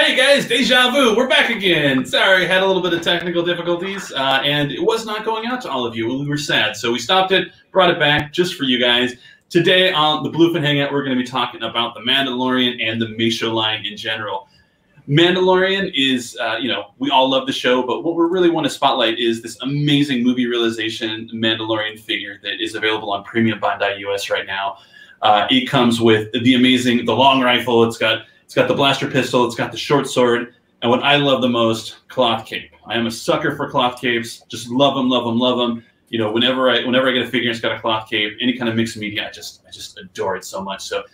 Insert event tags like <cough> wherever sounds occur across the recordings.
Hey guys, deja vu. We're back again. Sorry, had a little bit of technical difficulties, uh, and it was not going out to all of you. We were sad, so we stopped it, brought it back just for you guys. Today on the Bluefin Hangout, we're going to be talking about the Mandalorian and the Meisho line in general. Mandalorian is, uh, you know, we all love the show, but what we really want to spotlight is this amazing movie realization Mandalorian figure that is available on Premium Bandai US right now. Uh, it comes with the amazing, the long rifle. It's got it's got the blaster pistol. It's got the short sword. And what I love the most, cloth cape. I am a sucker for cloth capes. Just love them, love them, love them. You know, whenever I whenever I get a figure, it's got a cloth cape. Any kind of mixed media, I just I just adore it so much. So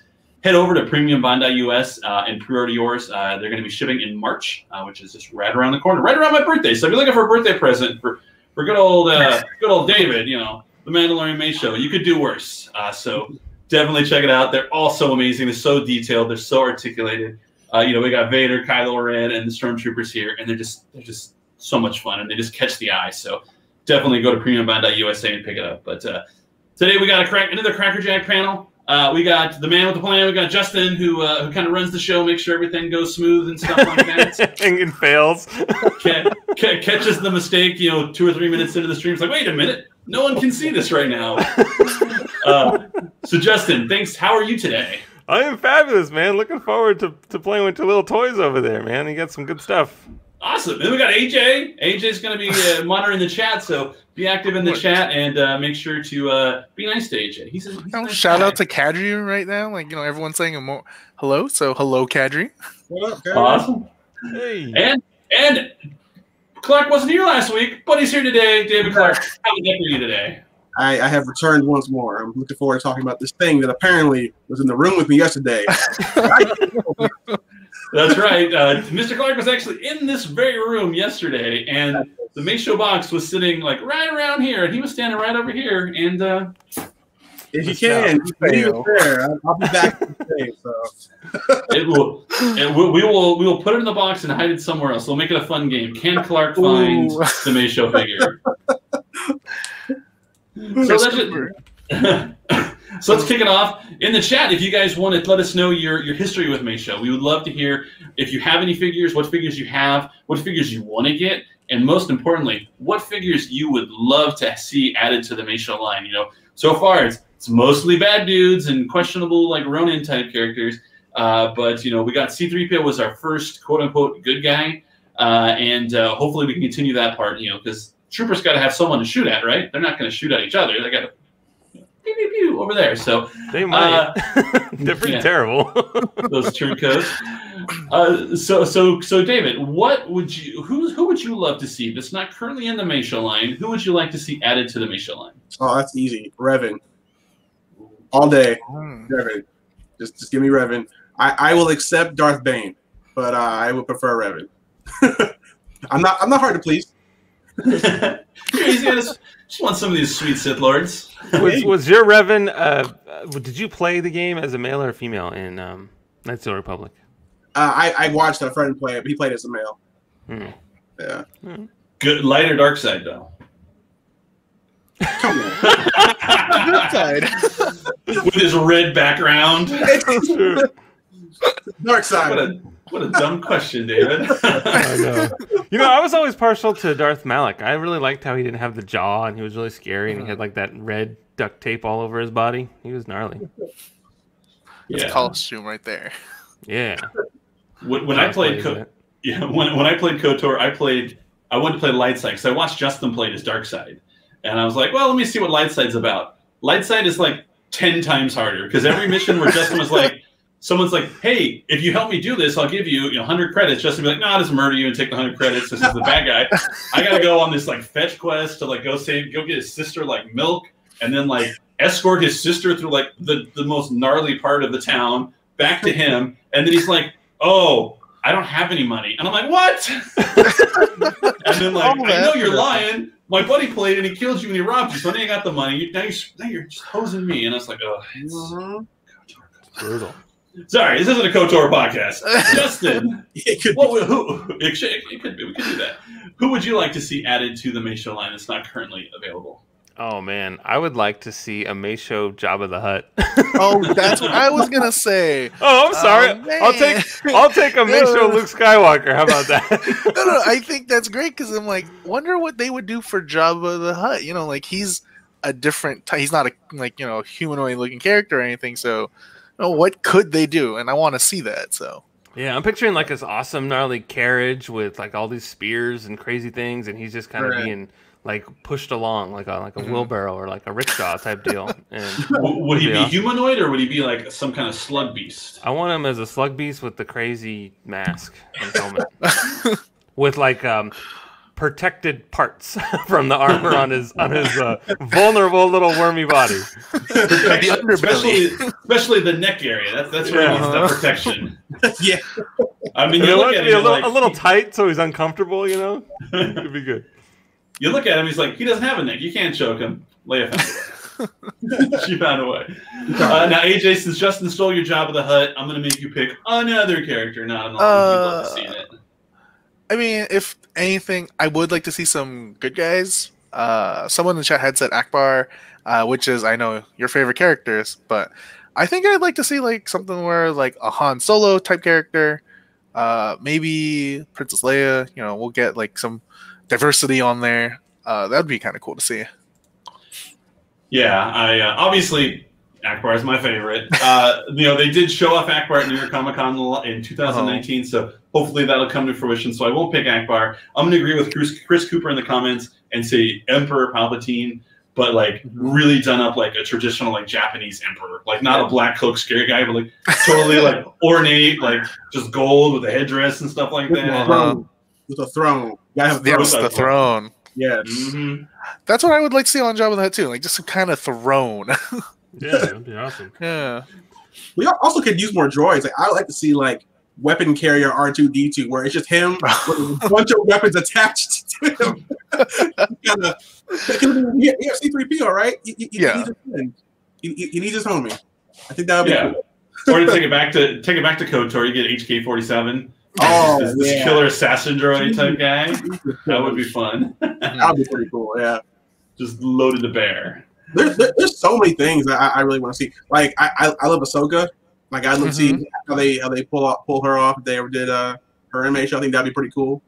head over to Premium Bandai US uh, and pre-order yours. Uh, they're going to be shipping in March, uh, which is just right around the corner, right around my birthday. So if you're looking for a birthday present for for good old uh, <laughs> good old David, you know, the Mandalorian Meisho, you could do worse. Uh, so definitely check it out. They're all so amazing. They're so detailed. They're so articulated. Uh, you know, we got Vader, Kylo Ren, and the Stormtroopers here, and they're just they're just so much fun, and they just catch the eye. So definitely go to Premium Bandai USA and pick it up. But uh, today we got a crack another Crackerjack panel. Uh, we got the man with the plan. We got Justin, who uh, who kind of runs the show, makes sure everything goes smooth and stuff like that. <laughs> and fails. <laughs> Ca- ca- catches the mistake, you know, two or three minutes into the stream. It's like, wait a minute, no one can see this right now. <laughs> Uh, so, Justin, thanks. How are you today? I am fabulous, man. Looking forward to, to playing with your little toys over there, man. You got some good stuff. Awesome. Then we got AJ. AJ's going to be uh, monitoring the chat, so be active in the chat and uh, make sure to uh, be nice to AJ. He's, a, he's oh, nice shout guy. out to Kadri right now. Like you know, everyone's saying a more hello. So hello, Kadri. What up, guys? Awesome. Hey. And and Clark wasn't here last week, but he's here today. David Clark, how the heck are you today? I, I have returned once more. I'm looking forward to talking about this thing that apparently was in the room with me yesterday. <laughs> That's right. Uh, Mr. Clark was actually in this very room yesterday, and the Meisho box was sitting like right around here, and he was standing right over here. And uh, if you can, leave it there. I'll, I'll be back today. So it will, it will, we will, we will put it in the box and hide it somewhere else. We'll make it a fun game. Can Clark find Ooh. the Meisho figure? <laughs> so that's it. <laughs> so let's kick it off in the chat. If you guys want to let us know your your history with Meisho, we would love to hear if you have any figures, what figures you have, what figures you want to get, and most importantly, what figures you would love to see added to the Meisho line. You know, so far it's it's mostly bad dudes and questionable like Ronin type characters. Uh, but you know, we got C3PO was our first quote unquote good guy, uh, and uh, hopefully we can continue that part. You know, because troopers got to have someone to shoot at, right? They're not going to shoot at each other. They got to pew pew pew over there. So They might. <laughs> They're pretty yeah. terrible. <laughs> those turncoats. Uh, so so so David, what would you who who would you love to see that's not currently in the Meisho line? Who would you like to see added to the Meisho line? oh, that's easy. Revan, all day. Hmm. Revan, just just give me Revan. I, I will accept Darth Bane, but uh, I would prefer Revan. <laughs> I'm not I'm not hard to please. Crazy, I just, just want some of these sweet Sith lords. was, was your Revan? Uh, uh, did you play the game as a male or a female in um, Knights of the Republic? Uh, I I watched a friend play it, but he played as a male. Hmm. Yeah. Good light or dark side though. Come on. <laughs> Good side. With his red background. Dark side. What a what a dumb question, David. <laughs> I know. You know, I was always partial to Darth Malak. I really liked how he didn't have the jaw and he was really scary and he had like that red duct tape all over his body. He was gnarly. It's yeah. costume right there. Yeah. When, when I played, Co- yeah, <laughs> when, when I played Kotor, I played. I wanted to play light side because I watched Justin play his dark side, and I was like, well, let me see what light side's about. Light side is like ten times harder because every mission where Justin was like, someone's like, hey, if you help me do this, I'll give you you know hundred credits. Justin be like, no, I'll just murder you and take the hundred credits. This is the bad guy. I got to go on this like fetch quest to like go save, go get his sister like milk, and then like escort his sister through like the the most gnarly part of the town back to him, and then he's like, oh. I don't have any money. And I'm like, what? <laughs> and then like, Oh, I know you're lying. My buddy played and he killed you and he robbed you. So now you got the money. Now you're, now you're just hosing me. And I was like, oh, it's Mhm. Brutal. Sorry, this isn't a KOTOR podcast. <laughs> Justin, It could what would, who, it, should, it could be, we could do that. Who would you like to see added to the Meisho line that's not currently available? Oh man, I would like to see a Meisho Jabba the Hutt. <laughs> Oh, that's what I was gonna say. <laughs> oh, I'm sorry. Oh, I'll take. I'll take a No, Meisho no, no. Luke Skywalker. How about that? no, no, I think that's great because I'm like, wonder what they would do for Jabba the Hutt. You know, like he's a different. Ty- he's not a like you know humanoid looking character or anything. So, you know, what could they do? And I want to see that. So, yeah, I'm picturing like this awesome gnarly carriage with like all these spears and crazy things, and he's just kind of Right. being like pushed along like a like a Mhm. wheelbarrow or like a rickshaw type deal. <laughs> And would he Yeah. be humanoid or would he be like some kind of slug beast? I want him as a slug beast with the crazy mask and helmet, <laughs> with like um, protected parts <laughs> from the armor on his on his uh, vulnerable little wormy body. Protection, underbelly. especially, especially the neck area. That's that's where he needs the protection. <laughs> yeah. I mean, you I look want at to be a little, like, a little tight so he's uncomfortable. You know, it'd be good. you look at him, he's like, he doesn't have a neck. You can't choke him. Leia found a way. <laughs> she found a way. Uh, now, AJ, since Justin stole your Jabba the Hutt, I'm going to make you pick another character, not an all you'd love to see in it. I mean, if anything, I would like to see some good guys. Uh, someone in the chat had said Ackbar, uh, which is I know your favorite characters, but I think I'd like to see like something where like a Han Solo type character, uh, maybe Princess Leia. You know, we'll get like some diversity on there. Uh, that'd be kind of cool to see. Yeah, I uh, obviously Ackbar is my favorite. Uh, you know, they did show off Ackbar at New York Comic Con in 2019, so hopefully that'll come to fruition. So I won't pick Ackbar. I'm going to agree with Chris, Chris Cooper in the comments and say Emperor Palpatine, but like really done up like a traditional like Japanese emperor, like not a black cloak scary guy, but like totally like <laughs> ornate, like just gold with a headdress and stuff like With a that. With a throne. You gotta have a Yes, throne. the throne. Yes. hmm That's what I would like to see on Jabba the Hutt too, like just some kind of throne. <laughs> Yeah, <laughs> that'd be awesome. yeah. We also could use more droids. Like I like to see like weapon carrier R two D two, where it's just him with a <laughs> bunch of weapons attached to him. <laughs> Kinda- yeah, yeah, C three PO, right? He, he, he Yeah. needs his friend. He, he, he needs his homie. I think that would be Yeah. cool. or to take it back to take it back to KOTOR, you get HK47. Oh, this, this yeah. killer assassin droid type guy. That would be fun. that would be pretty cool. Yeah. Just loaded the bear. There's there's so many things that I, I really want to see. Like I, I I love Ahsoka. Like I'd love to see how they how they pull off, pull her off. If they ever did uh her animation, I think that'd be pretty cool.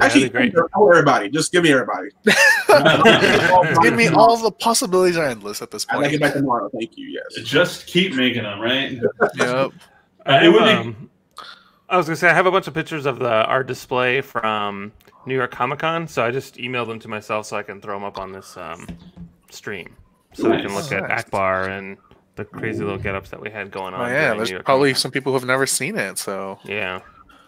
Actually, great. everybody. Just give me everybody. <laughs> Give me <laughs> all the possibilities are endless at this point. I point. like it back tomorrow. Thank you. Yes. Just keep making them, right? <laughs> Yep. Uh, it would be- Um, I was gonna say I have a bunch of pictures of the art display from New York Comic Con, so I just emailed them to myself so I can throw them up on this um, stream, so we can look at Ackbar and the crazy little get-ups that we had going on. Oh yeah, there's New York probably Comic-Con. some people who have never seen it. So Yeah,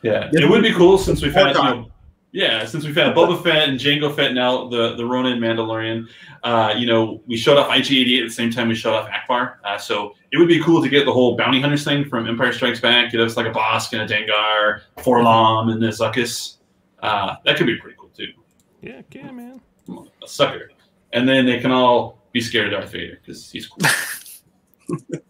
Yeah, it would be cool since we've had, you know, yeah, since we've had Boba Fett and Jango Fett now, the the Ronin Mandalorian. Uh, you know, we showed off IG88 at the same time we showed off Ackbar. Uh, so it would be cool to get the whole bounty hunters thing from Empire Strikes Back. You know, it's like a Bossk and a Dengar, 4-LOM and a Zuckuss. Uh, that could be pretty cool too. yeah, yeah, man. A sucker, and then they can all be scared of Darth Vader because he's cool. <laughs>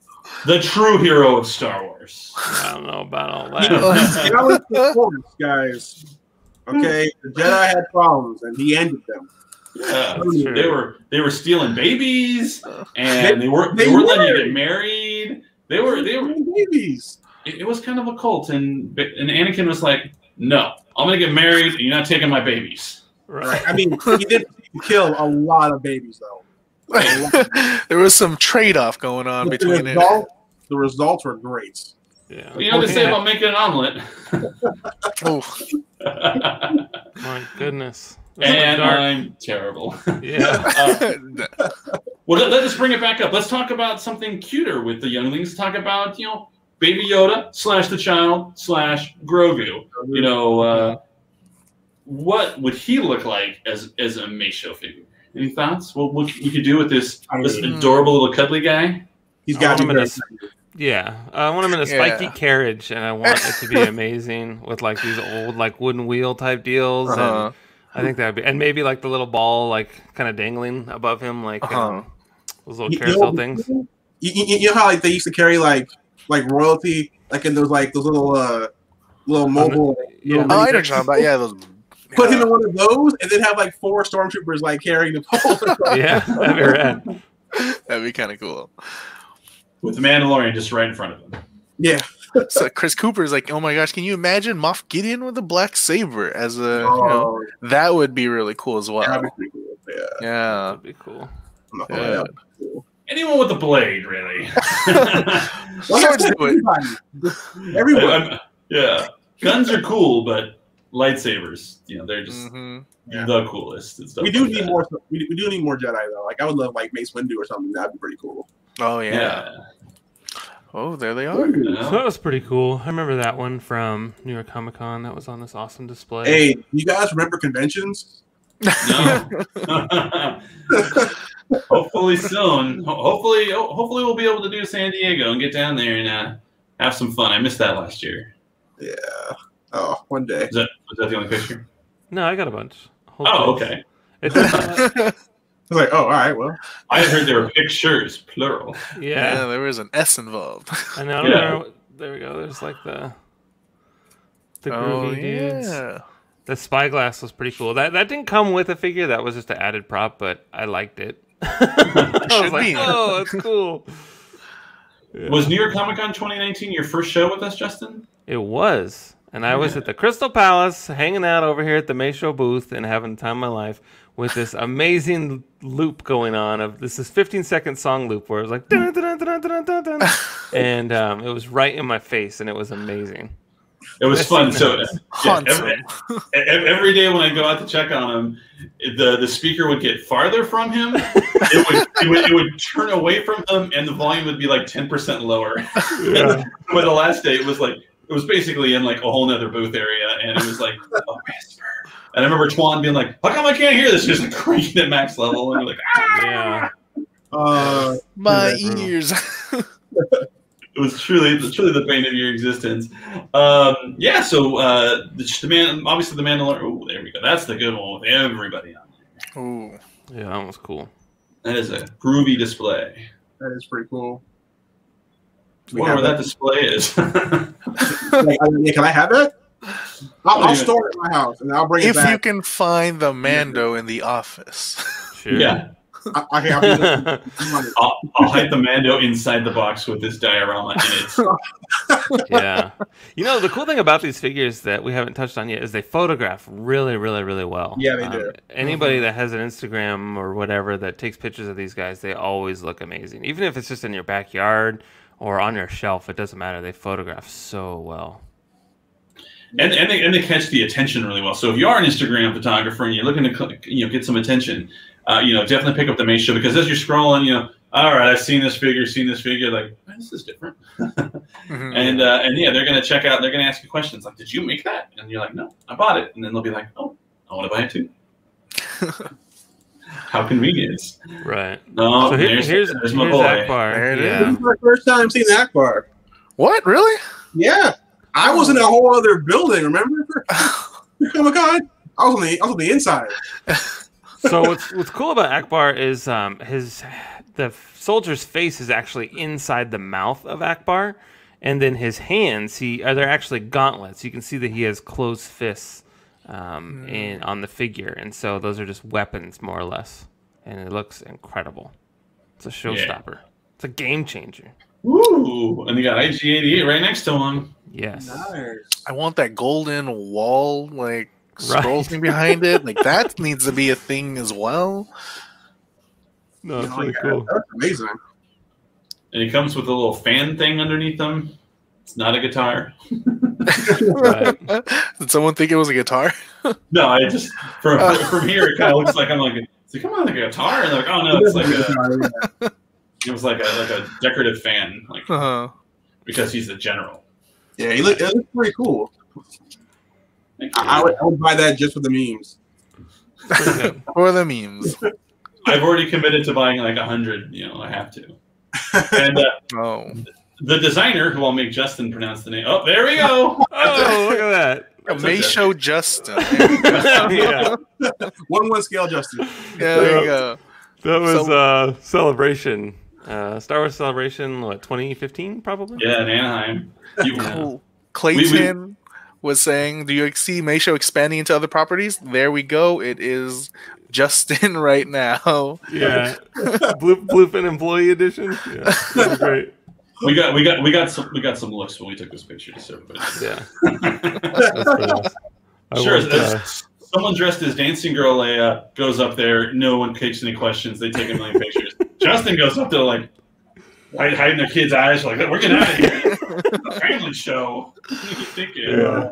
the true hero of Star Wars. I don't know about all that. <laughs> the force, guys. Okay, the Jedi had problems and he ended them. Yeah, That's they were they were stealing babies, and they, weren't they, they weren't letting you get married. They were they were. babies. It, it was kind of a cult, and and Anakin was like, "No, I'm gonna get married, and you're not taking my babies." Right. Right. I mean, he did kill a lot of babies though. <laughs> there was some trade off going on But between the, it. the results were great. Yeah. You know what they say about making an omelet. Oh, <laughs> My goodness. This is and. I'm terrible. yeah. <laughs> Uh, well, let, let us bring it back up. Let's talk about something cuter with the younglings. Talk about you know Baby Yoda slash the child slash Grogu. You know, uh, what would he look like as as a Meisho figure? Any thoughts? What, what we could do with this this Hmm. adorable little cuddly guy? He's got want him in a Yeah, I want him in a spiky Yeah. carriage, and I want it to be amazing with like these old like wooden wheel type deals. Uh-huh. And I think that'd be, and maybe like the little ball like kind of dangling above him, like Uh-huh. um, those little carousel you know, things. You, you, you know how like they used to carry like like royalty like in those like those little uh little mobile Yeah. oh, I know what talking about. Yeah, those put him in one of those, and then have like four stormtroopers like carrying the pole. <laughs> <laughs> Yeah, that'd be rad. That'd be kind of cool. With the Mandalorian just right in front of him. yeah. <laughs> So Chris Cooper is like, oh my gosh, can you imagine Moff Gideon with a black saber as a, you know, Oh, that would be really cool as well. that'd be cool. Yeah. Yeah. That'd be cool. I'm not Yeah. that'd be cool. Anyone with a blade, really. Like I Swords do it. everybody. Everyone. I'm- yeah, guns are cool, but lightsabers, you know, they're just Mhm. Yeah. the coolest. And stuff we do like need that. more. We, we do need more Jedi though. Like I would love like Mace Windu or something. That'd be pretty cool. Oh yeah. Yeah. Oh, there they are. You So that was pretty cool. I remember that one from New York Comic Con. That was on this awesome display. Hey, you guys remember conventions? No. <laughs> <laughs> <laughs> hopefully soon. Hopefully, hopefully we'll be able to do San Diego and get down there and uh, have some fun. I missed that last year. Yeah. Oh, one day. Was that was that the only picture? No, I got a bunch. Whole Oh, bunch. okay. It's does not- <laughs> I was like, oh, all right, well, I heard there were pictures, plural. Yeah. yeah. there was an S involved. I know. Yeah. there- There we go. There's like the the oh groovy dudes. yeah. The spyglass was pretty cool. That that didn't come with a figure. That was just an added prop, but I liked it. I was Should like, be. oh, that's cool. Yeah. Was New York Comic Con 2019 your first show with us, Justin? It was. And I was at the Crystal Palace hanging out over here at the Meisho booth and having the time of my life with this <laughs> amazing loop going on of this is 15 second song loop where it was like dun, dun, dun. <laughs> and um, it was right in my face and it was amazing. It was Yes, fun. So yeah, <laughs> every, every day when I go out to check on him, the the speaker would get farther from him. It would, it would it would turn away from him, and the volume would be like ten percent lower. Yeah. <laughs> but the last day, it was like it was basically in like a whole nother booth area, and it was like a whisper. And I remember Twan being like, "How come I can't hear this?" Just like <laughs> cranking at max level, and we're like, ah! yeah. uh, My ears. It was truly, truly the pain of your existence. Um, yeah. So uh, the, the man, obviously the Mandalorian. Oh, there we go. That's the good one with everybody on. there. Ooh. Yeah, that was cool. That is a groovy display. that is pretty cool. We Wonder where that display is. <laughs> Like, can I have it? I'll, I'll store it in my house and I'll bring it If back. you can find the Mando in the office. <laughs> Sure. yeah. I, I can, <laughs> I'll. I'll, I'll hide the Mando inside the box with this diorama in it. <laughs> yeah. You know, the cool thing about these figures that we haven't touched on yet is they photograph really, really, really well. Yeah, they um, do. Anybody mm-hmm. that has an Instagram or whatever that takes pictures of these guys, they always look amazing. Even if it's just in your backyard or on your shelf, it doesn't matter. They photograph so well. and and they, and they catch the attention really well. So if you are an Instagram photographer and you're looking to you know get some attention, uh, you know definitely pick up the Meisho because as you're scrolling, you know, all right, I've seen this figure, seen this figure, like "Oh, this is different, Mhm. <laughs> and uh, and yeah, they're gonna check out, they're gonna ask you questions like, did you make that? And you're like, no, I bought it, and then they'll be like, oh, I want to buy it too. <laughs> How convenient! Right. No, so here, there's, here's, there's my here's boy. Ackbar. There it yeah. This is my first time seeing Ackbar. What? Really? Yeah. I was in a whole other building, remember? <laughs> Comic Con. I was on the I was on the inside. So what's what's cool about Ackbar is um, his the soldier's face is actually inside the mouth of Ackbar, and then his hands he are they're actually gauntlets. You can see that he has closed fists um, in on the figure, and so those are just weapons more or less, and it looks incredible. It's a showstopper. It's a game changer. Ooh, and you got IG88 right next to him. Yes. Nice. I want that golden wall, like Right. scroll thing behind it. Like that <laughs> needs to be a thing as well. No, it's Oh, really yeah, cool. That's amazing. And it comes with a little fan thing underneath them. It's not a guitar. Right. <laughs> Did someone think it was a guitar? <laughs> No, I just from from here it kind of looks like I'm like, is it coming like a guitar? And they're like, oh no, it's like a it was like a like a decorative fan, like Uh-huh. because he's the general. yeah, he look, it looks pretty cool. Thank you. I, I, would, I would buy that just for the memes. <laughs> For the memes. <laughs> I've already committed to buying like a hundred. You know, I have to. <laughs> And uh, Oh. the designer, who I'll make Justin pronounce the name. Oh, there we go. Oh, look at that. Meisho Justin. yeah. One one scale Justin. Yeah, there you go. That was So- uh celebration. Uh Star Wars celebration, what, 2015 probably? Yeah, in Anaheim. You, Cool. Clayton was saying, "Do you see Meisho expanding into other properties?" There we go. It is Justin <laughs> right now. Yeah. <laughs> Blue Bluefin Employee Edition. Yeah. That great. We got we got we got some we got some looks when we took this picture. So, but, Yeah. <laughs> That's pretty awesome. I sure. want, uh, someone dressed as dancing girl Leia goes up there. No one takes any questions. They take a million pictures. Justin goes up there like hide- hiding their kids' eyes. Like we're getting out of here. <laughs> A family show. What are you thinking? Yeah.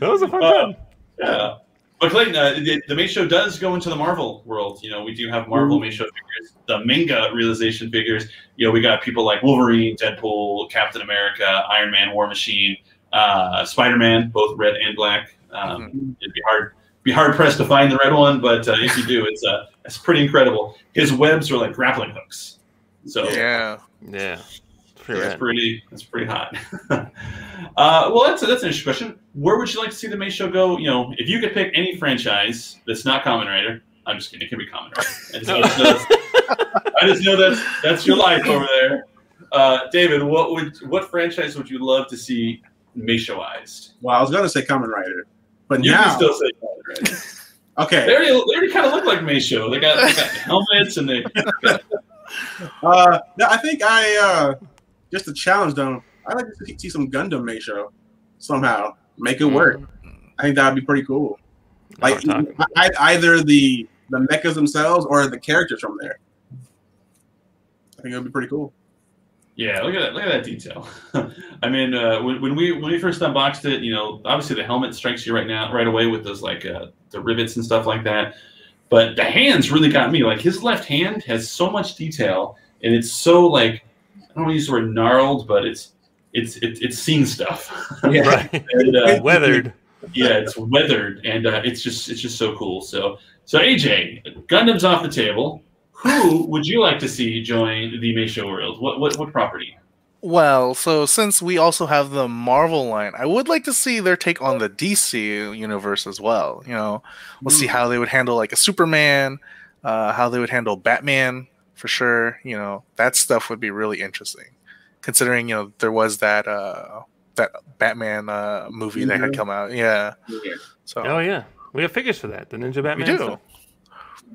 that was a fun Uh, time. Yeah. But Clayton, uh, the, the Meisho does go into the Marvel world. You know, we do have Marvel Meisho figures, the manga realization figures. You know, we got people like Wolverine, Deadpool, Captain America, Iron Man, War Machine, uh, Spider Man, both red and black. Um, It'd be hard be hard pressed to find the red one, but uh, if you do, it's uh, it's pretty incredible. His webs are like grappling hooks. So Yeah. Yeah. It's pretty that's rad. pretty. That's pretty hot. <laughs> uh, well, that's that's an interesting question. Where would you like to see the Meisho go? You know, if you could pick any franchise that's not Kamen Rider, I'm just kidding. It could be Kamen Rider. I just, know, that's, <laughs> I just know that's that's your life over there. Uh, David, what would what franchise would you love to see May Well, I was gonna say Kamen Rider, but You now can still say Kamen Rider. <laughs> They okay. already, they already kind of look like May They got, they got helmets and they. Uh, no, I think I uh, just to challenge them. I like to see- see some Gundam Meisho somehow make it work. I think that would be pretty cool. Like. I, either the the mechas themselves or the characters from there. I think it would be pretty cool. Yeah, look at that! Look at that detail. <laughs> I mean, uh, when, when we when we first unboxed it, you know, obviously the helmet strikes you right now, right away with those like uh, the rivets and stuff like that. But the hands really got me. Like his left hand has so much detail, and it's so like I don't want to use the word gnarled, but it's it's it's, it's seen stuff. <laughs> Yeah. Right. <laughs> and, uh, Weathered. yeah, it's weathered, and uh, it's just it's just so cool. So so AJ, Gundam's off the table. Who <laughs> would you like to see join the Meisho world? What what what property? Well, so since we also have the Marvel line, I would like to see their take on the DC universe as well. You know, we'll see how they would handle like a Superman, uh, how they would handle Batman for sure. You know, that stuff would be really interesting, considering you know there was that uh, that Batman uh, movie that had come out. Yeah, Yeah. so Oh yeah, we have figures for that. The Ninja Batman. we Batman. do. stuff.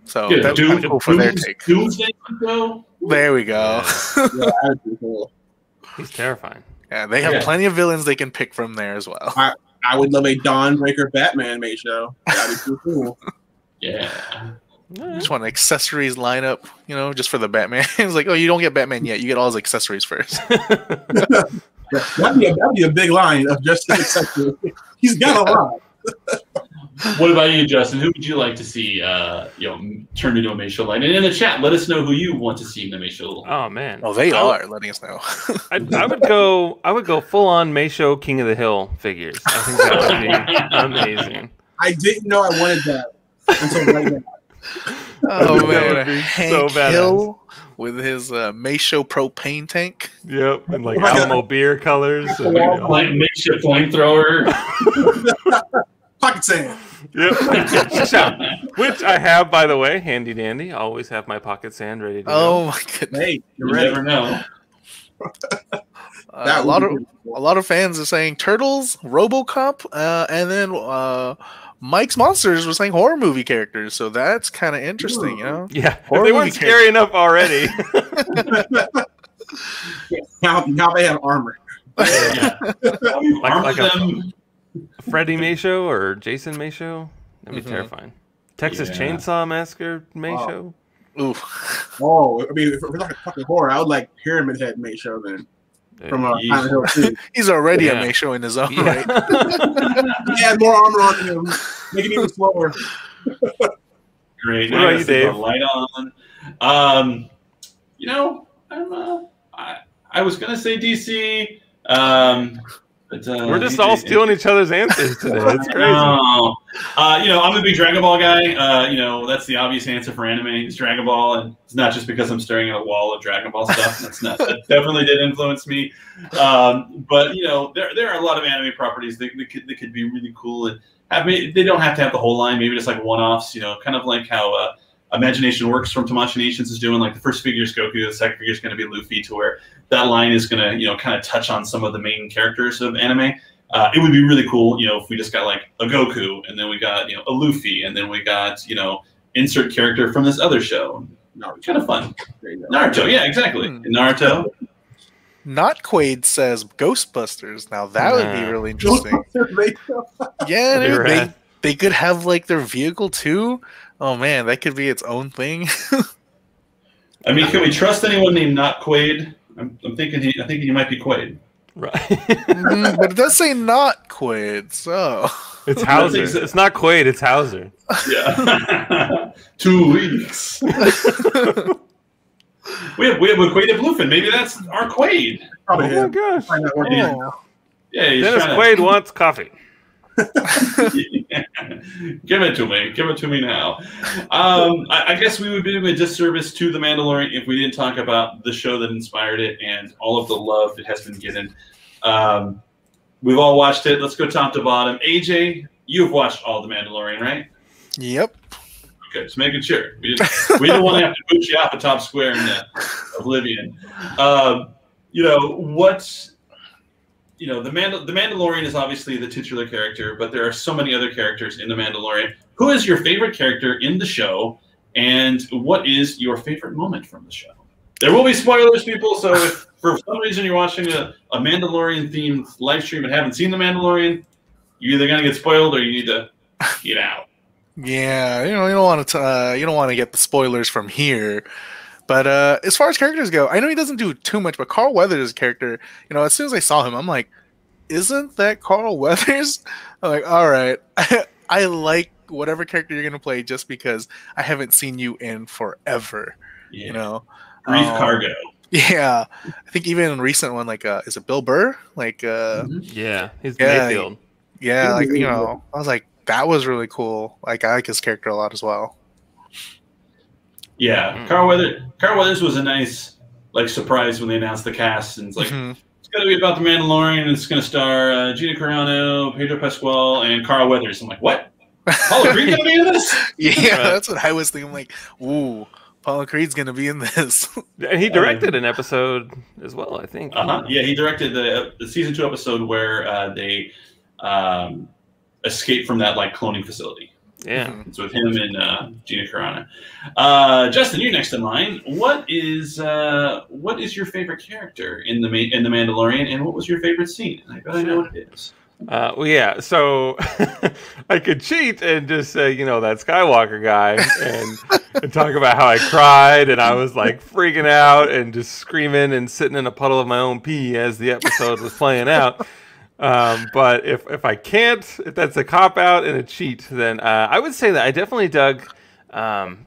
So Yeah, that's Doom- kinda cool for their take. Doomsday There we go. Yeah, <laughs> that would be cool. He's terrifying. yeah, they have Yeah. plenty of villains they can pick from there as well. I would love a Dawnbreaker Batman Meisho. That'd be pretty cool. <laughs> Yeah. Yeah. just want an accessories lineup, you know, just for the Batman. <laughs> it's like, oh, you don't get Batman yet. You get all his accessories first. <laughs> That'd be a, that'd be a big line of just his accessories. He's got a lot. What about you, Justin? Who would you like to see, uh, you know, m- turn into a Meisho line? And in the chat, let us know who you want to see in the May Oh man. Oh, they I are letting us know. <laughs> I, I would go. I would go full on Meisho King of the Hill figures. I think that would be amazing. I didn't know I wanted that until right now. <laughs> oh man, Hank so badass. Hill with his uh, Meisho propane tank. Yep, and like my <laughs> God. Alamo beer colors. and, you know, Flame, makeshift flamethrower. Pocket sand. yep. <laughs> Which I have, by the way, handy dandy. Always have my pocket sand ready to go. Oh my goodness! Hey, you ready. never know. <laughs> Uh, a lot of a lot of fans are saying Turtles, RoboCop, uh, and then uh, Mike's Monsters were saying horror movie characters. So that's kind of interesting, you know. Yeah, Horror they weren't scary enough already. <laughs> now, now they have armor. Yeah. Like- Arm like a- them. Freddie Meisho or Jason Meisho. That'd be Mhm. terrifying. Texas Yeah. Chainsaw Massacre Meisho. Ooh, <laughs> Oh, I mean, if we're talking fucking horror, I would like Pyramid Head Meisho then from uh, Yeah. Silent Hill <laughs> he's already Yeah. a Meisho in his own Yeah. right. <laughs> He had more armor on him, make it even slower. Great. What about you, see the Dave? Light on. Um, you know, I'm. Uh, I I was gonna say DC. Um, but uh, We're just all stealing each other's answers today. It's <laughs> crazy. No. Uh, you know, I'm a big Dragon Ball guy. Uh, you know, that's the obvious answer for anime. It's Dragon Ball, and it's not just because I'm staring at a wall of Dragon Ball stuff. That's not. That <laughs> definitely did influence me. Um, but you know, there there are a lot of anime properties that, that, could, that could be really cool and have. They don't have to have the whole line. Maybe just like one-offs. You know, kind of like how. Imagination Works from Tamashii Nations is doing like the first figure is Goku, the second figure is going to be Luffy, to where that line is going to you know kind of touch on some of the main characters of anime. Uh, it would be really cool, you know, if we just got like a Goku, and then we got you know a Luffy, and then we got you know insert character from this other show. No, Kind of fun. there you. Naruto, yeah, exactly. Hmm. Naruto. Not Quaid says Ghostbusters. Now that would be really interesting. Yeah, That'd dude, they they could have like their vehicle too. Oh man, that could be its own thing. <laughs> I mean, can we trust anyone named not Quaid? I'm, I'm thinking he, I think he might be Quaid. Right. <laughs> Mhm, but it does say not Quaid, so it's <laughs> Hauser. so. It's not Quaid. It's Hauser. Yeah, two weeks. we have we have a Quaid at Bluefin. Maybe that's our Quaid. Probably oh my gosh. Find out what he is. Oh. Yeah, Dennis trying Quaid wants coffee. <laughs> Give it to me. Give it to me now. Um, I, I guess we would be doing a disservice to The Mandalorian if we didn't talk about the show that inspired it and all of the love it has been given. Um, we've all watched it. Let's go top to bottom. AJ, you've watched all The Mandalorian, right? Yep. Okay, just making sure. We didn't, we didn't want to have to boot you off the top square in uh, Oblivion. Um, you know what? You know the Mandal- the Mandalorian is obviously the titular character, but there are so many other characters in the Mandalorian. Who is your favorite character in the show, and what is your favorite moment from the show? There will be spoilers, people. So if for some reason you're watching a, a Mandalorian themed live stream and haven't seen the Mandalorian, you're either gonna get spoiled or you need to get out. <laughs> Yeah, you know, you don't want to uh, you don't want to get the spoilers from here. But uh, as far as characters go, I know he doesn't do too much, but Carl Weathers' character, you know, as soon as I saw him, I'm like, isn't that Carl <laughs> Weathers? I'm like, all right, <laughs> I like whatever character you're gonna play just because I haven't seen you in forever. Yeah. You know, Greef Um, Karga. Yeah, I think even in recent one, like, uh, is it Bill Burr? Like, uh, Yeah, he's Yeah, Mayfield. yeah, like you know, I was like, that was really cool. Like, I like his character a lot as well. Yeah, Mm. Carl Weathers. Carl Weathers was a nice like surprise when they announced the cast, and it's like Mhm. it's going to be about the Mandalorian. and It's going to star uh, Gina Carano, Pedro Pascal, and Carl Weathers. I'm like, what? Apollo Creed going to be in this? <laughs> <laughs> Yeah, Right. that's what I was thinking. I'm like, ooh, Apollo Creed's gonna be in this. <laughs> And he directed an episode as well, I think. Uh huh. Yeah, he directed the, the season two episode where uh, they um, escape from that like cloning facility. Yeah. Mhm. It's with him and uh, Gina Carano. Uh, Justin, you're next in line. What is uh, what is your favorite character in the Ma- in the Mandalorian, and what was your favorite scene? I bet I know what it is. Uh, well, yeah. So <laughs> I could cheat and just say, you know, that Skywalker guy, and, and talk about how I cried and I was like freaking out and just screaming and sitting in a puddle of my own pee as the episode was playing out. Um, but if if I can't, if that's a cop out and a cheat, then uh, I would say that I definitely dug um,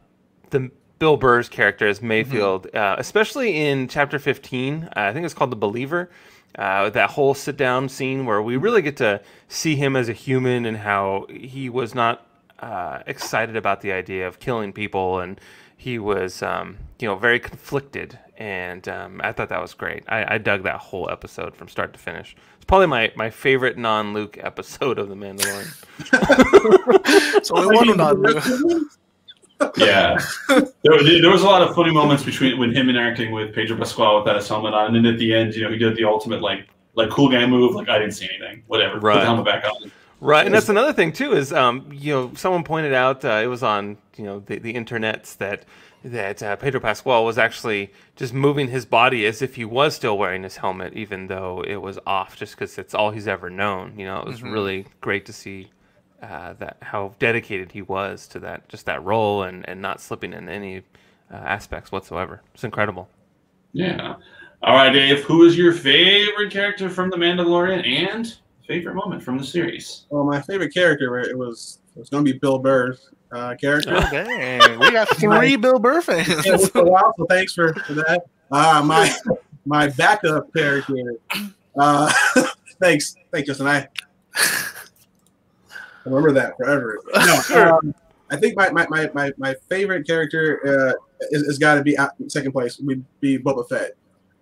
the Bill Burr's character as Mayfield, uh, especially in chapter 15. Uh, I think it's called The Believer. Uh, that whole sit down scene where we really get to see him as a human and how he was not uh, excited about the idea of killing people and he was um, you know very conflicted and um, I thought that was great. I, I dug that whole episode from start to finish. It's probably my, my favorite non Luke episode of The Mandalorian. <laughs> so we want to not. Yeah, there, there was a lot of funny moments between when him interacting with Pedro Pascal without his helmet on, and then at the end, you know, he did the ultimate like like cool guy move, like I didn't see anything, whatever, put Right. the helmet back on. Right, and that's another thing too. Is um, you know, someone pointed out uh, it was on you know the, the internets that that uh, Pedro Pascal was actually just moving his body as if he was still wearing his helmet, even though it was off, just because it's all he's ever known. You know, it was Mhm. really great to see uh, that how dedicated he was to that just that role and and not slipping in any uh, aspects whatsoever. It's incredible. Yeah. All right, Dave. Who is your favorite character from The Mandalorian and favorite moment from the series? Well, my favorite character it was it was going to be Bill Burr's uh, character. Oh, dang, we got <laughs> three Bill Burr fans. Yeah, it's a while, so thanks for, for that. Uh, my <laughs> my backup character. Uh, <laughs> thanks, thank you, I I remember that forever. No, um, I think my, my, my, my, my favorite character uh, is, is got to be out in second place. Would be Boba Fett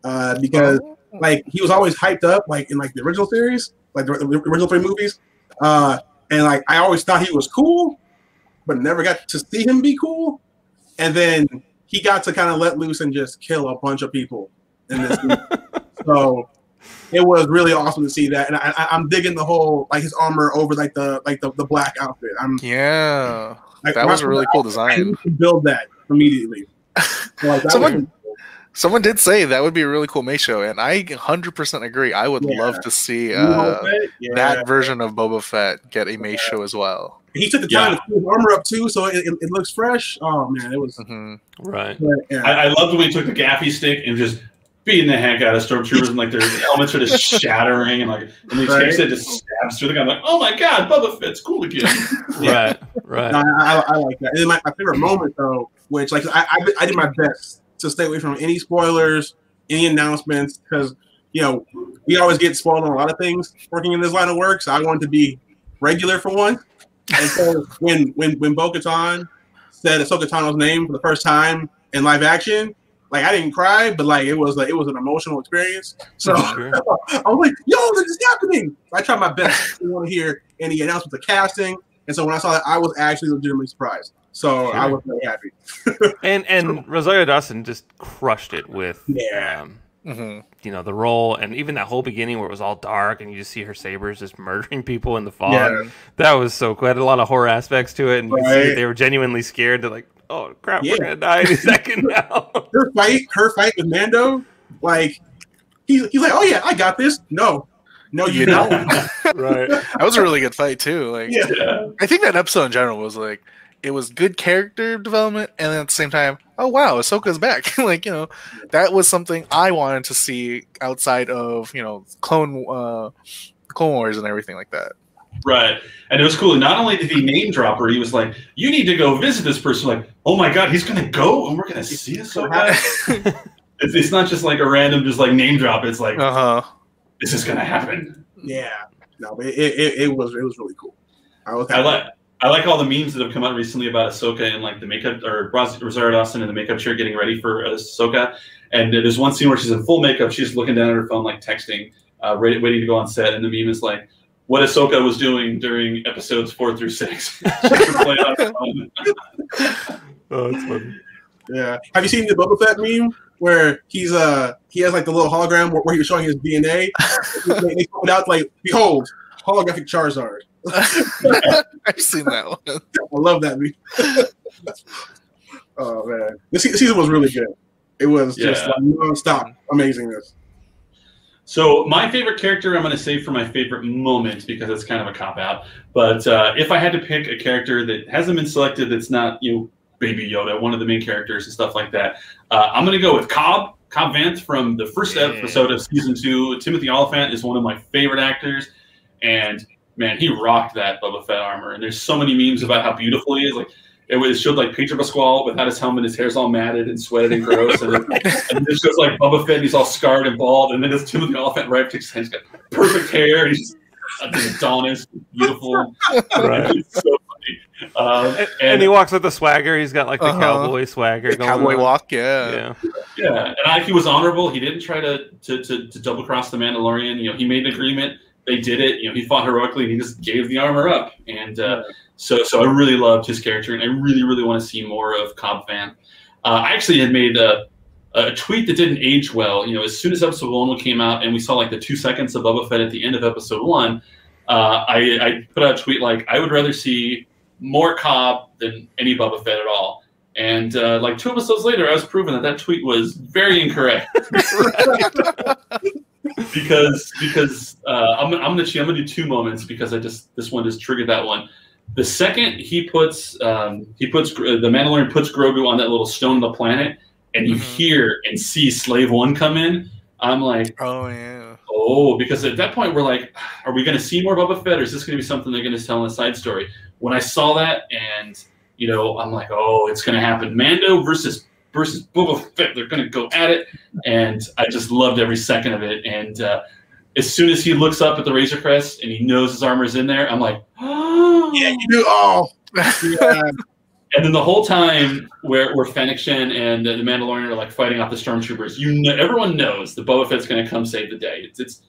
uh, because like he was always hyped up, like in like the original series, like the, the original three movies, uh, and like I always thought he was cool, but never got to see him be cool. And then he got to kind of let loose and just kill a bunch of people in this. movie. <laughs> so it was really awesome to see that, and I, I, I'm digging the whole like his armor over like the like the, the black outfit. I'm Yeah, like, that was a really cool design. build that immediately. So, like, that Someone- Someone did say that would be a really cool Meisho, and I 100% agree. I would Yeah. love to see uh. Yeah. that version of Boba Fett get a Meisho as well. He took the time Yeah. to put his armor up too, so it, it, it looks fresh. Oh man, it was. hmm Right. Yeah. I, I loved when he took the gaffi stick and just beating the heck out of stormtroopers and like their <laughs> helmets are just shattering and like and he Right. takes it just stabs through the guy. I'm like, oh my god, Boba Fett's cool again. <laughs> Right. Right. No, I, I, I like that. And then my, my favorite moment though, which like I, I I did my best to stay away from any spoilers, any announcements, because you know we always get spoiled on a lot of things working in this line of work. So I wanted to be regular for one. And so when when when Bo-Katan said Ahsoka Tano's name for the first time in live action, like I didn't cry, but like it was like it was an emotional experience. So Sure. <laughs> I was like, yo, this is happening. I tried my best <laughs> to want to hear any announcements of casting. And so when I saw that, I was actually legitimately surprised. So I was very happy. <laughs> And and Rosario Dawson just crushed it with Yeah. um, hmm you know the role and even that whole beginning where it was all dark and you just see her sabers just murdering <laughs> people in the fog. Yeah. That was so cool. It had a lot of horror aspects to it, and you see Right. they were genuinely scared. They're like, "Oh crap, Yeah. we're gonna die any <laughs> second <laughs> now." Her fight, her fight with Mando, like he's, he's like, oh yeah, I got this. No, no, you You don't. right. That was a really good fight too. Like Yeah. yeah. I think that episode in general was like it was good character development, and then at the same time, oh wow, Ahsoka's back. <laughs> like you know, that was something I wanted to see outside of you know Clone uh, Clone Wars and everything like that. Right. And it was cool. Not only did he name drop her, he was like, You need to go visit this person. Like, oh my god, he's gonna go and we're gonna see it so. <laughs> It's, it's not just like a random just like name drop. It's like Uh huh. this is gonna happen. Yeah. No, but it, it, it was it was really cool. I was I happy. like I like all the memes that have come out recently about Ahsoka and like the makeup or Ros- Rosario Dawson in the makeup chair getting ready for Ahsoka. And there's one scene where she's in full makeup. She's looking down at her phone, like texting, uh, ready, waiting to go on set. And the meme is like, what Ahsoka was doing during episodes four through six. She's <laughs> playing <laughs> on her phone. Oh, that's funny. Yeah. Have you seen the Boba Fett meme where he's uh he has like the little hologram where, where he was showing his DNA? <laughs> they, they put out like, behold, holographic Charizard. <laughs> I've seen that one. I love that meme. oh man, this season was really good. It was just Yeah. like non-stop amazingness. So my favorite character, I'm going to save for my favorite moment because it's kind of a cop out. But uh, if I had to pick a character that hasn't been selected, that's not you know Baby Yoda, one of the main characters and stuff like that, uh, I'm going to go with Cobb. Cobb Vanth from the first Yeah. episode of season two. Timothy Olyphant is one of my favorite actors, and man, he rocked that Boba Fett armor. And there's so many memes about how beautiful he is. Like it was showed like Pedro Pascal without his helmet, his hair's all matted and sweated and gross, and then <laughs> and this goes like Boba Fett, and he's all scarred and bald, and then this Timothy Olyphant right takes his hand, he's got perfect hair, and he's just Adonis, beautiful. Right. It's so funny. Um, And, and, he walks with the swagger. He's got like the Uh-huh. cowboy swagger The going cowboy on. walk, yeah. Yeah. yeah, and I think he was honorable. He didn't try to to, to, to double cross the Mandalorian. You know, he made an agreement. They did it. You know, he fought heroically, and he just gave the armor up. And uh, so, so I really loved his character, and I really, really want to see more of Cobb Vanth. Uh, I actually had made a, a tweet that didn't age well. You know, as soon as episode one came out, and we saw like the two seconds of Boba Fett at the end of episode one, uh, I, I put out a tweet like, I would rather see more Cobb than any Boba Fett at all. And uh, like two episodes later, I was proven that that tweet was very incorrect. <laughs> <laughs> <laughs> because because uh, I'm, I'm gonna I'm gonna do two moments because I just this one just triggered that one. The second he puts um, he puts the Mandalorian puts Grogu on that little stone on the planet, and you Mhm. hear and see Slave One come in. I'm like, Oh yeah. oh, because at that point we're like, are we going to see more Boba Fett, or is this going to be something they're going to tell in a side story? When I saw that, and you know, I'm like, oh, it's going to happen. Mando versus versus Boba Fett, they're going to go at it, and I just loved every second of it. And uh, as soon as he looks up at the Razor Crest and he knows his armor's in there, I'm like, oh, <gasps> Yeah, you do. Oh, yeah. and then the whole time where where Fennec Shand and the Mandalorian are like fighting off the stormtroopers, you know, everyone knows that Boba Fett's going to come save the day. It's, it's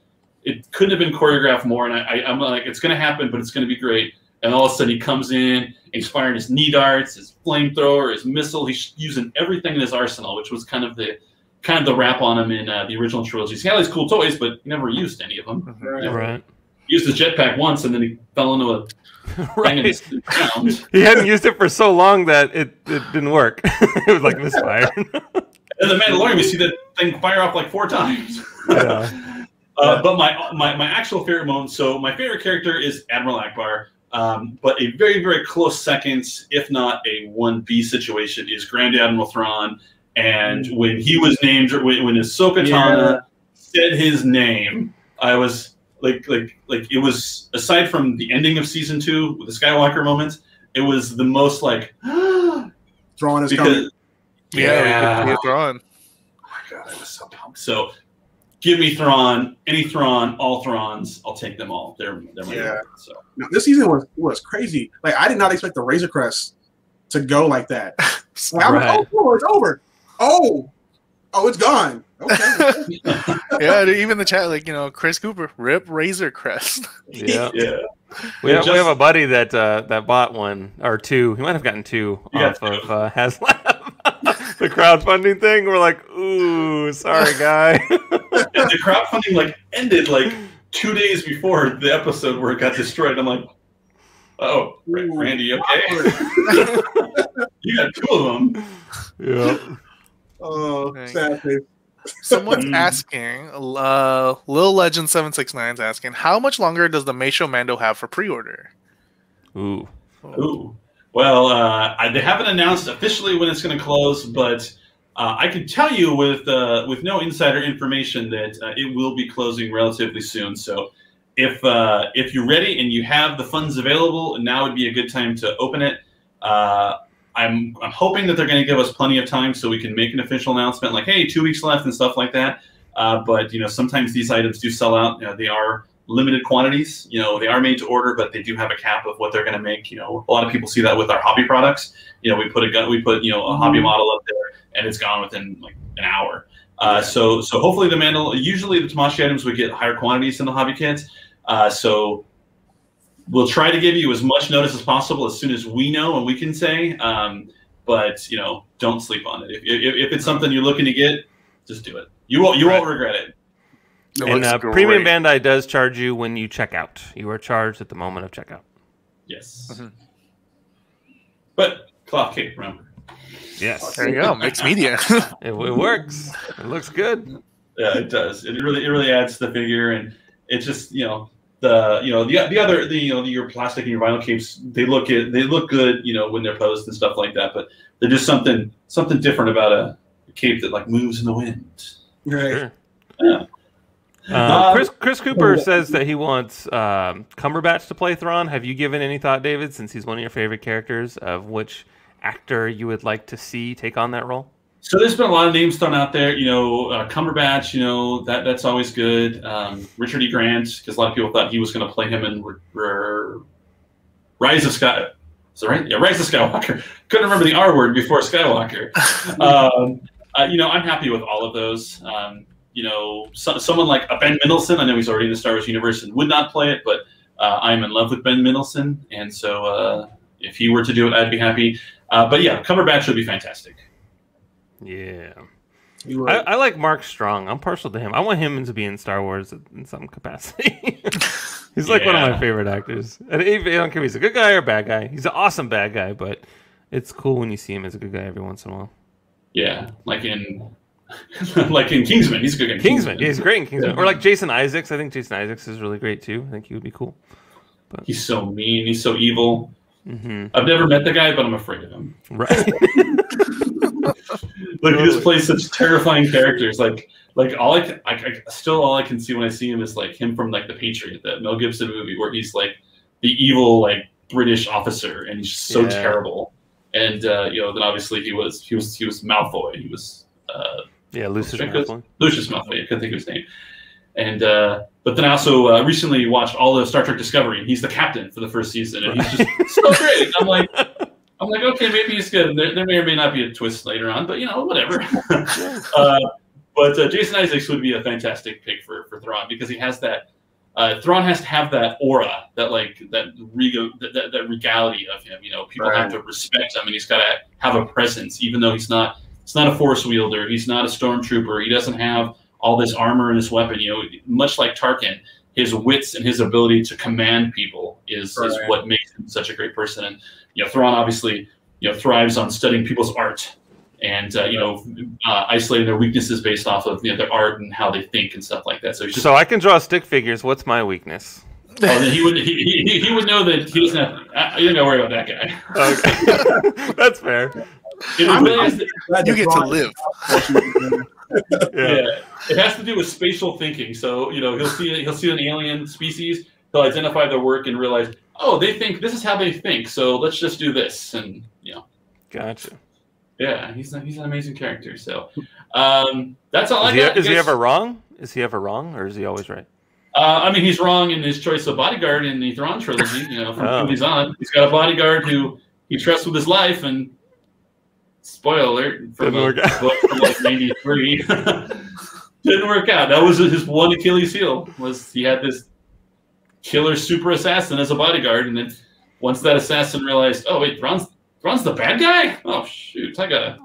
it couldn't have been choreographed more, and I, I I'm like, it's going to happen, but it's going to be great. And all of a sudden, he comes in, and he's firing his knee darts, his flamethrower, his missile. He's using everything in his arsenal, which was kind of the kind of the rap on him in uh, the original trilogy. He had all these cool toys, but he never used any of them. Mhm. Right. Right. He used his jetpack once, and then he fell into a <laughs> thing and right. just drowned. He hadn't used it for so long that it, it didn't work. <laughs> it was like misfired. <laughs> And the Mandalorian, we see that thing fire off like four times. Yeah. Uh, but my, my my actual favorite moment. So my favorite character is Admiral Ackbar. Um, but a very very close second, if not a one B situation, is Grand Admiral Thrawn. And when he was named, when, when Ahsoka Tano said his name, I was like like like it was aside from the ending of season two with the Skywalker moment, it was the most like <gasps> Thrawn is coming. because Yeah, we could see it thrown. Oh my god, I was so pumped. So give me Thrawn, any Thrawn, all Thrawns, I'll take them all. They're they're my Yeah. favorite. So No, this season was was crazy. Like I did not expect the Razor Crest to go like that. <laughs> Like, I was, oh, it's over. Oh, oh, it's gone. Okay. <laughs> yeah, even the chat, like you know, Chris Cooper, rip Razor Crest. <laughs> yeah. yeah. We Yeah, have, we have a buddy that uh, that bought one or two. He might have gotten two You got off of uh, HasLab. The crowdfunding thing. We're like, ooh, sorry, <laughs> guy. And the <laughs> crowdfunding like ended like two days before the episode where it got destroyed. I'm like, oh, Ooh, Randy, okay? <laughs> you got two of them. yeah. oh, Dang. sad face. Someone's Mm. asking, uh, Lil Legend seven six nine is asking, how much longer does the Meisho Mando have for pre-order? Ooh. Ooh. Well, uh, they haven't announced officially when it's going to close, but uh, I can tell you with uh, with no insider information that uh, it will be closing relatively soon. So, if uh, if you're ready and you have the funds available, now would be a good time to open it. Uh, I'm I'm hoping that they're going to give us plenty of time so we can make an official announcement, like hey, two weeks left and stuff like that. But you know, sometimes these items do sell out. You know, they are limited quantities. You know, they are made to order, but they do have a cap of what they're going to make. You know, a lot of people see that with our hobby products. You know, we put a gun, we put you know a hobby model up there, and it's gone within like an hour. Uh, so so hopefully the mandal. Usually the Tamashii items would get higher quantities than the hobby kits. Uh, so we'll try to give you as much notice as possible as soon as we know and we can say. Um, but you know, don't sleep on it. If, if, if it's something you're looking to get, just do it. You won't you won't regret it. It and looks uh, great. Premium Bandai does charge you when you check out. You are charged at the moment of checkout. Yes. Mhm. But cloth cape, remember. Yes. There you go, mixed media. <laughs> It, it works. It looks good. Yeah, it does. It really it really adds to the figure, and it's just you know the you know the the other the you know your plastic and your vinyl capes they look it they look good you know when they're posed and stuff like that, but they're just something something different about a, a cape that like moves in the wind. Right. Sure. Yeah. Um, Um, Chris Chris Cooper says that he wants um, Cumberbatch to play Thrawn. Have you given any thought, David, since he's one of your favorite characters, of which actor you would like to see take on that role? So there's been a lot of names thrown out there. You know, uh, Cumberbatch. You know that that's always good. Um, Richard E. Grant, because a lot of people thought he was going to play him in R- R- Rise of Sky. Is that right? Yeah, Rise of Skywalker. <laughs> Couldn't remember the R word before Skywalker. <laughs> um, uh, you know, I'm happy with all of those. Um, you know, so, someone like a Ben Mendelsohn. I know he's already in the Star Wars universe and would not play it, but uh, I'm in love with Ben Mendelsohn, and so uh, if he were to do it, I'd be happy. Uh, but yeah, Cumberbatch would be fantastic. Yeah. I, I like Mark Strong. I'm partial to him. I want him to be in Star Wars in some capacity. <laughs> he's like one of my favorite actors. And I don't care if he's a good guy or a bad guy. He's an awesome bad guy, but it's cool when you see him as a good guy every once in a while. Yeah, like in <laughs> like in Kingsman, he's good in Kingsman, yeah, he's great in Kingsman. Yeah. Or like Jason Isaacs. I think Jason Isaacs is really great too. I think he would be cool. He's so mean. He's so evil. hmm I've never met the guy, but I'm afraid of him. Right. <laughs> Like he just plays such terrifying characters. Like like all I, can, I, I still all I can see when I see him is like him from like the Patriot, that Mel Gibson movie, where he's like the evil like British officer, and he's just so Yeah. terrible. And uh, you know, then obviously he was he was he was Malfoy. He was uh, yeah, Lucius Because- Malfoy. Lucius Malfoy. I couldn't think of his name. And uh, but then I also uh, recently watched all of Star Trek Discovery, and he's the captain for the first season, and he's just <laughs> so great. I'm like, I'm like, okay, maybe he's good. There, there may or may not be a twist later on, but you know, whatever. <laughs> uh, but uh, Jason Isaacs would be a fantastic pick for for Thrawn because he has that. Uh, Thrawn has to have that aura, that like that rego, that, that, that regality of him. You know, people have to respect him, and he's got to have a presence, even though he's not He's not a force wielder. He's not a stormtrooper. He doesn't have all this armor and this weapon. You know, much like Tarkin, his wits and his ability to command people is, is what makes him such a great person. And you know, Thrawn obviously you know thrives on studying people's art and uh, you know uh, isolating their weaknesses based off of you know, their art and how they think and stuff like that. So just So I can draw stick figures. What's my weakness? oh, he would he, he, he would know that he doesn't have. Uh, you don't got to worry about that guy. Okay, <laughs> that's fair. It I'm- really has to- Glad You get to live. <laughs> Yeah. yeah. it has to do with spatial thinking. So you know he'll see he'll see an alien species, he'll identify their work and realize, oh, they think this is how they think. So let's just do this, and you know, Gotcha. yeah, he's he's an amazing character. So um, that's all Is, I he, got. is he ever wrong? Is he ever wrong, or is he always right? Uh, I mean, he's wrong in his choice of bodyguard in the Thrawn trilogy. You know, from Oh. who he's on. He's got a bodyguard who he trusts with his life, and spoiler alert from, Didn't a book from like '93, <laughs> didn't work out. That was his one Achilles heel. Was he had this killer super assassin as a bodyguard, and then once that assassin realized, oh wait, Thrawn's Thrawn's the bad guy. Oh shoot, I gotta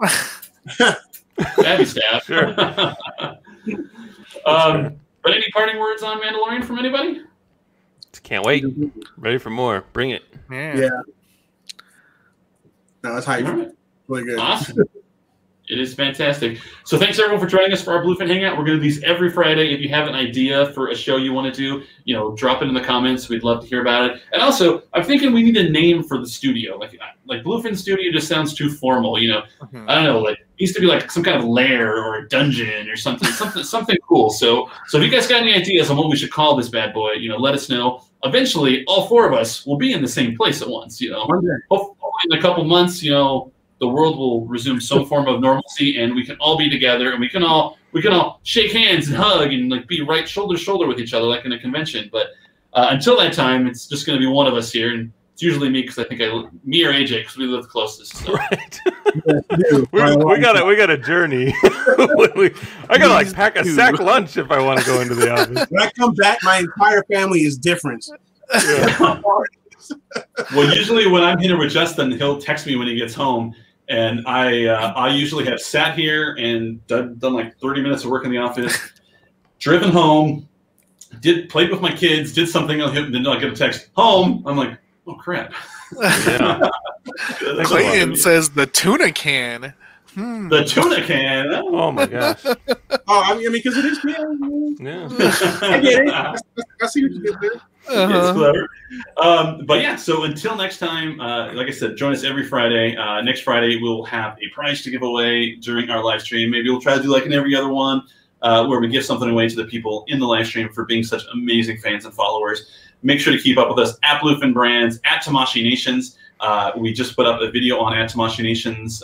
stabby <laughs> stab. Sure. <laughs> um, but any parting words on Mandalorian from anybody? Can't wait. Ready for more. Bring it. Yeah. Yeah. No, that's hype. All right. Really good. Awesome. It is fantastic. So thanks everyone for joining us for our Bluefin Hangout. We're going to do these every Friday. If you have an idea for a show you want to do, you know, drop it in the comments. We'd love to hear about it. And also, I'm thinking we need a name for the studio. Like, like Bluefin Studio just sounds too formal. You know, Mhm. I don't know. Like, it needs to be like some kind of lair or a dungeon or something, something, <laughs> something cool. So, so if you guys got any ideas on what we should call this bad boy, you know, let us know. Eventually, all four of us will be in the same place at once. You know, hopefully in a couple months, you know, the world will resume some form of normalcy, and we can all be together, and we can all we can all shake hands and hug and like be right shoulder to shoulder with each other, like in a convention. But uh, until that time, it's just going to be one of us here, and it's usually me because I think I me or AJ because we live the closest. So. <laughs> Right. We, right, we got a we got a journey. <laughs> We- I gotta like pack a sack lunch if I want to go into the office. When I come back, my entire family is different. <laughs> well, usually when I'm here with Justin, he'll text me when he gets home, and I uh, I usually have sat here and done, done like 30 minutes of work in the office, driven home, did played with my kids, did something, and then I get a text home. I'm like, oh crap. Yeah. <laughs> That's a lot. Clayton says the tuna can. Hmm. the tuna can. Oh my gosh. Oh, I mean, because it is. Yeah, Yeah. <laughs> I get it. I, I see what you did there. It's Uh-huh. clever. Um, but yeah, so until next time, uh, like I said, join us every Friday. Uh, next Friday, we'll have a prize to give away during our live stream. Maybe we'll try to do like in every other one, uh, where we give something away to the people in the live stream for being such amazing fans and followers. Make sure to keep up with us at Bluefin Brands, at Tamashii Nations. Uh, we just put up a video on at Tamashii Nations.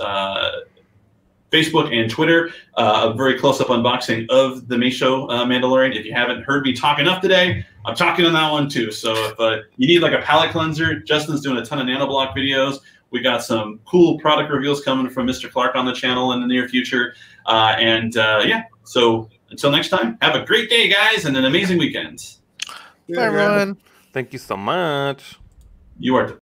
Facebook and Twitter, uh, a very close-up unboxing of the Meisho uh, Mandalorian. If you haven't heard me talk enough today, I'm talking on that one too. So if uh, you need like a palate cleanser, Justin's doing a ton of nanoblock videos. We got some cool product reveals coming from Mr. Clark on the channel in the near future. Uh, and uh, yeah, so until next time, have a great day, guys, and an amazing weekend. Bye, everyone. Thank you so much. You are.